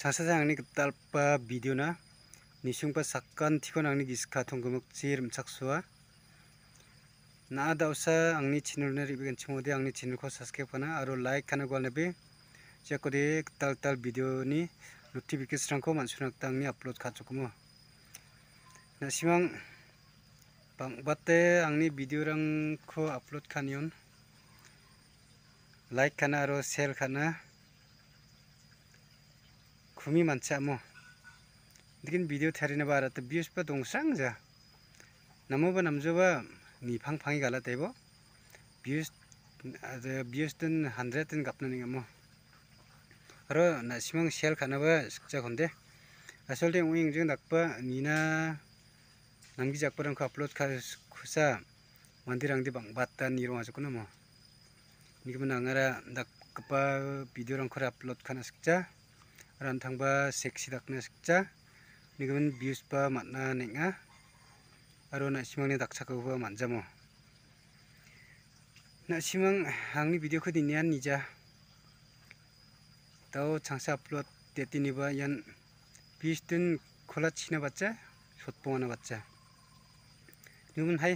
장사장 angni gitalpa video na nisungpa sakkan tikon angni giska tonggomok chi rimchaksua na dausa angni channel na ribigan chimode angni channel ko subscribe kana aro like kana gwal nabe jakode tal tal video ni notification rangko mansunak tangni upload khachukumo na simang bangbate angni video rangko upload kanion like kana aro share kana Khumi মানছে আমো দেখিন video থারি নেবা আর তো বিয়স পা দংসাং যা নামব নামজব নিফাং ফাঙি গালা তাইব বিয়স বিয়স দিন হান্ড্রেড দিন গাপনানি আমো আর সিমং সেল খানব যখন দে আসল উইং যে ডাকব নি না নামগি জাকবরং আপলোড খা খুসা মন্দির আংদি বাত্তা নিরমাজক নামো নিগম নাঙারা ডাক ভিডিও রং করে আপলোড খানা শিকচা ran thangba seksi dakna sikja nigaman views pa matna nenga aro na simangni dakchako ba manjamo na simang angni video ko dinian nija tao changsa upload detini ba yan views tin khola china bacha sotpongana bacha nigaman hai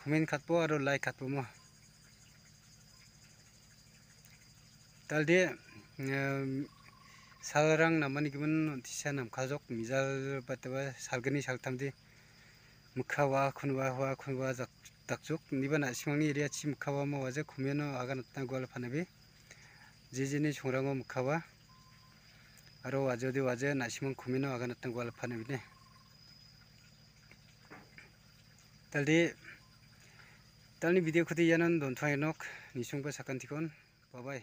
comment খাটব আৰু like খাটব মই তালদে 살랑 남만이기면 티샤 남카족 미잘 빠때바 살근이 살탐디 무카와 쿤와 와 쿤와 작 딱족 니번 아시망니 이리야 치 무카와 뭐 와제 구면어 아가 났다 구알 파네비 지진이 총랑어 무카와 아로 와저디 와제 나시망 구면어 아가 났다 구알 파네비네 달리 दानि video खुदि यानन दोनथ'नाय नक निसुंबो साखोन थिखन बाबाय